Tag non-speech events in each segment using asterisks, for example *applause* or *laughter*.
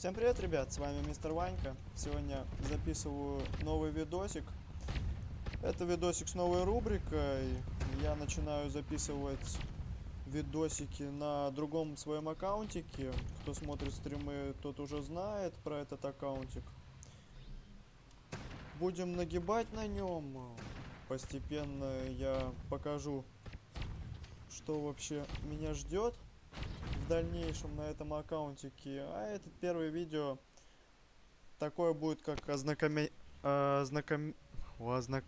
Всем привет, ребят, с вами мистер Ванька. Сегодня записываю новый видосик. Это видосик с новой рубрикой. Я начинаю записывать видосики на другом своем аккаунтике. Кто смотрит стримы, тот уже знает про этот аккаунтик. Будем нагибать на нем. Постепенно я покажу, что вообще меня ждет дальнейшем на этом аккаунтике. А этот первое видео такое будет, как ознакоми... ознаком... О, ознак...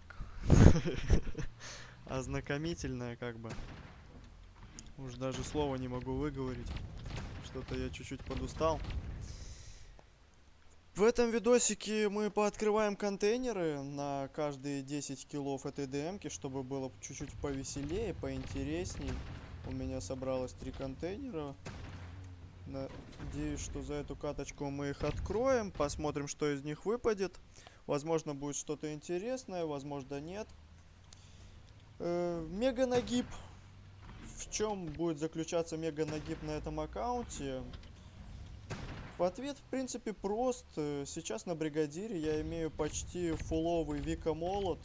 *laughs* ознакомительное, как бы. Уж даже слова не могу выговорить. Что-то я чуть-чуть подустал. В этом видосике мы пооткрываем контейнеры на каждые 10 килов этой демки, чтобы было чуть-чуть повеселее, поинтересней. У меня собралось три контейнера. Надеюсь, что за эту каточку мы их откроем, посмотрим, что из них выпадет. Возможно, будет что-то интересное, возможно, нет. Э, мега нагиб. В чем будет заключаться мега нагиб на этом аккаунте? Ответ, в принципе, прост. Э, сейчас на бригадире я имею почти фуловый Вика Молот.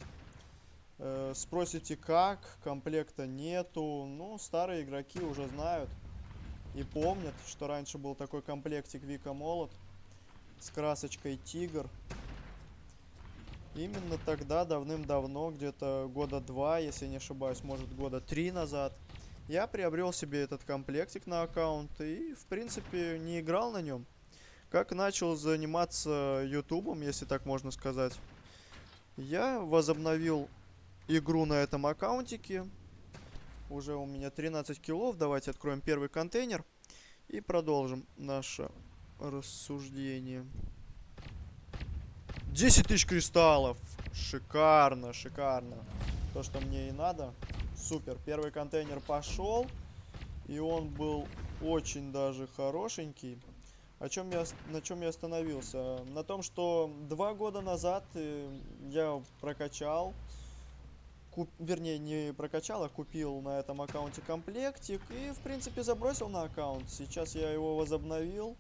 Э, спросите как, комплекта нету. Ну, старые игроки уже знают и помнят, что раньше был такой комплектик Вика Молот с красочкой Тигр. Именно тогда, давным-давно, где-то года два, если не ошибаюсь, может года три назад, я приобрел себе этот комплектик на аккаунт и, в принципе, не играл на нем. Как начал заниматься ютубом, если так можно сказать, я возобновил игру на этом аккаунтике. Уже у меня 13 килов. Давайте откроем первый контейнер и продолжим наше рассуждение. 10 тысяч кристаллов. Шикарно, шикарно. То, что мне и надо. Супер. Первый контейнер пошел. И он был очень даже хорошенький. О чем я, на чем я остановился? На том, что два года назад э, я прокачал, куп, вернее, не прокачал, а купил на этом аккаунте комплектик и, в принципе, забросил на аккаунт. Сейчас я его возобновил,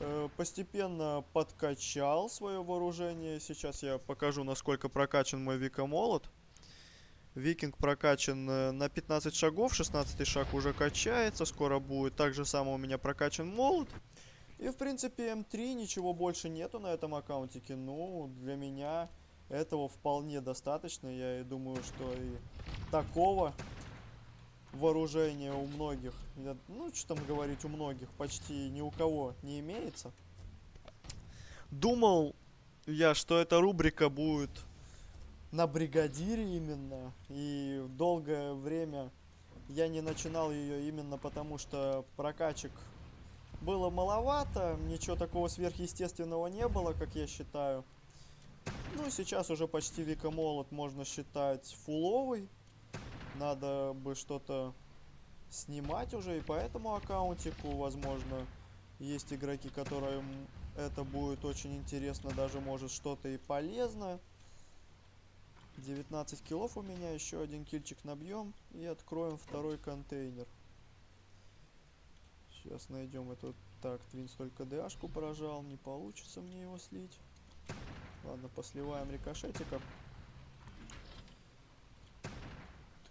э, постепенно подкачал свое вооружение. Сейчас я покажу, насколько прокачан мой Викомолот. Викинг прокачан э, на 15 шагов, 16 шаг уже качается, скоро будет. Так же само у меня прокачан молот. И, в принципе, М3 ничего больше нету на этом аккаунтике. Ну, для меня этого вполне достаточно. Я и думаю, что и такого вооружения у многих, ну, что там говорить, у многих, почти ни у кого не имеется. Думал я, что эта рубрика будет на бригадире именно. И долгое время я не начинал ее именно потому, что прокачек было маловато, ничего такого сверхъестественного не было, как я считаю. Ну, сейчас уже почти Вика Молот можно считать фуловый. Надо бы что-то снимать уже и по этому аккаунтику, возможно, есть игроки, которым это будет очень интересно, даже может что-то и полезно. 19 килов у меня, еще один кильчик набьем и откроем второй контейнер. Сейчас найдем эту... Так, Твинс только ДАшку поражал. Не получится мне его слить. Ладно, посливаем рикошетика.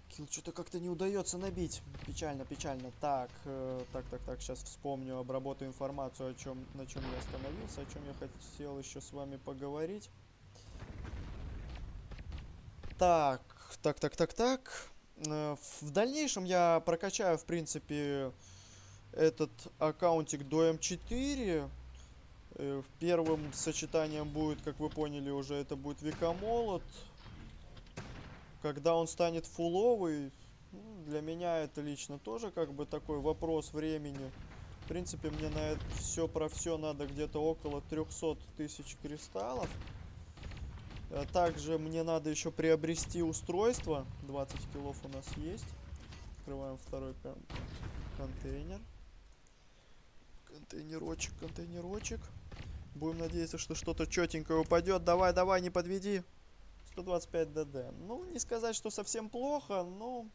Килл что-то как-то не удается набить. Печально, печально. Так, э, так, так, так. Сейчас вспомню, обработаю информацию, о чем, на чем я остановился, о чем я хотел еще с вами поговорить. Так, так, так, так, так. Э, в дальнейшем я прокачаю, в принципе, этот аккаунтик до М4. Э, первым сочетанием будет, как вы поняли уже, это будет Викомолот. Когда он станет фуловый, ну, для меня это лично тоже как бы такой вопрос времени. В принципе, мне на это все про все надо где-то около 300 тысяч кристаллов. А также мне надо еще приобрести устройство. 20 килов у нас есть. Открываем второй кон контейнер. Контейнерочек, контейнерочек. Будем надеяться, что что-то четенькое упадет. Давай, давай, не подведи. 125 ДД. Ну, не сказать, что совсем плохо, но...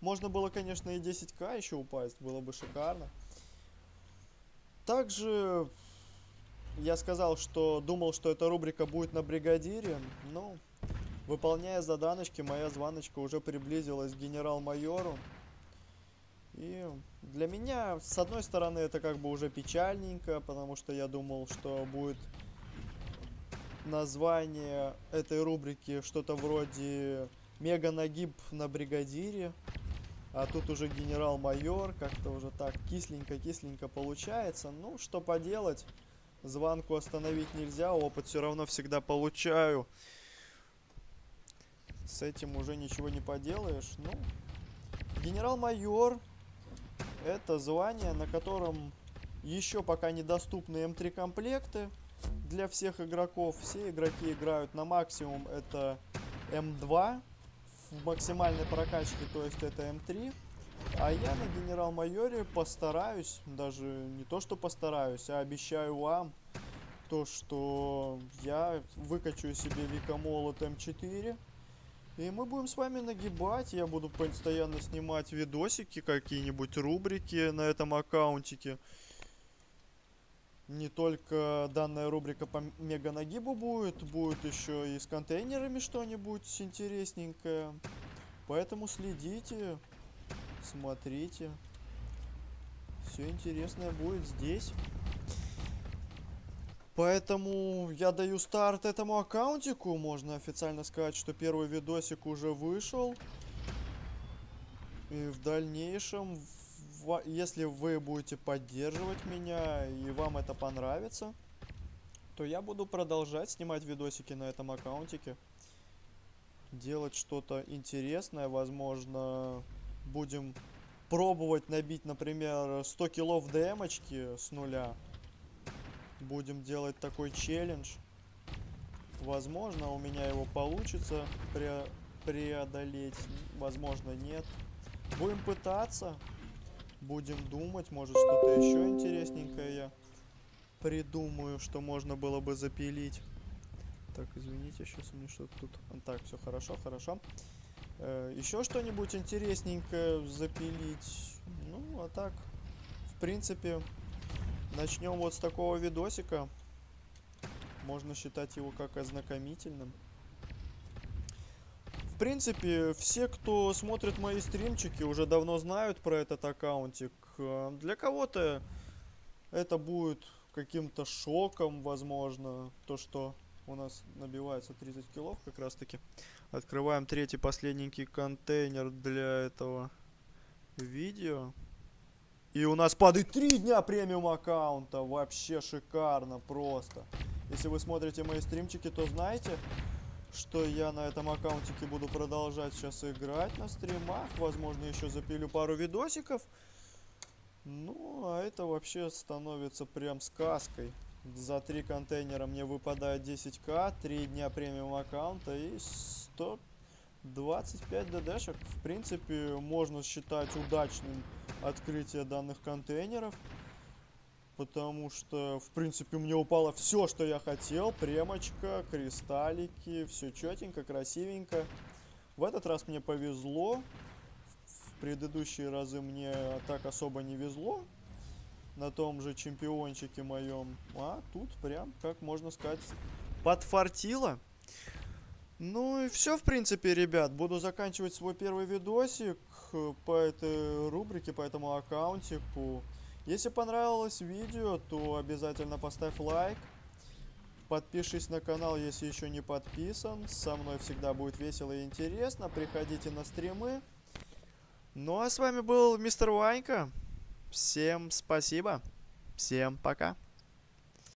Можно было, конечно, и 10к еще упасть. Было бы шикарно. Также я сказал, что думал, что эта рубрика будет на бригадире. Ну, выполняя заданочки, моя звоночка уже приблизилась к генерал-майору. И для меня, с одной стороны, это как бы уже печальненько, потому что я думал, что будет название этой рубрики что-то вроде «Мега-нагиб на бригадире». А тут уже генерал-майор, как-то уже так кисленько-кисленько получается. Ну, что поделать, звонку остановить нельзя, опыт все равно всегда получаю. С этим уже ничего не поделаешь. Ну, генерал-майор это звание, на котором еще пока недоступны М3 комплекты для всех игроков. Все игроки играют на максимум, это М2 в максимальной прокачке, то есть это М3. А я на генерал-майоре постараюсь, даже не то что постараюсь, а обещаю вам, то что я выкачу себе Викомолот М4. И мы будем с вами нагибать. Я буду постоянно снимать видосики, какие-нибудь рубрики на этом аккаунтике. Не только данная рубрика по мега нагибу будет, будет еще и с контейнерами что-нибудь интересненькое. Поэтому следите, смотрите. Все интересное будет здесь. Поэтому я даю старт этому аккаунтику. Можно официально сказать, что первый видосик уже вышел. И в дальнейшем, если вы будете поддерживать меня и вам это понравится, то я буду продолжать снимать видосики на этом аккаунтике. Делать что-то интересное. Возможно, будем пробовать набить, например, 100 килов демочки с нуля. Будем делать такой челлендж. Возможно, у меня его получится пре преодолеть. Возможно, нет. Будем пытаться. Будем думать. Может, что-то еще интересненькое я придумаю, что можно было бы запилить. Так, извините, сейчас у меня что-то тут... Так, все хорошо, хорошо. Э, еще что-нибудь интересненькое запилить. Ну, а так, в принципе, Начнем вот с такого видосика. Можно считать его как ознакомительным. В принципе, все, кто смотрит мои стримчики, уже давно знают про этот аккаунтик. Для кого-то это будет каким-то шоком, возможно, то, что у нас набивается 30 килов как раз таки. Открываем третий последненький контейнер для этого видео. И у нас падает 3 дня премиум аккаунта. Вообще шикарно просто. Если вы смотрите мои стримчики, то знаете, что я на этом аккаунтике буду продолжать сейчас играть на стримах. Возможно, еще запилю пару видосиков. Ну, а это вообще становится прям сказкой. За три контейнера мне выпадает 10к, 3 дня премиум аккаунта и 125 ДДшек. В принципе, можно считать удачным открытия данных контейнеров. Потому что, в принципе, мне упало все, что я хотел. Премочка, кристаллики, все четенько, красивенько. В этот раз мне повезло. В предыдущие разы мне так особо не везло. На том же чемпиончике моем. А тут прям, как можно сказать, подфартило. Ну и все, в принципе, ребят. Буду заканчивать свой первый видосик по этой рубрике, по этому аккаунтику. Если понравилось видео, то обязательно поставь лайк. Подпишись на канал, если еще не подписан. Со мной всегда будет весело и интересно. Приходите на стримы. Ну а с вами был мистер Ванька. Всем спасибо. Всем пока.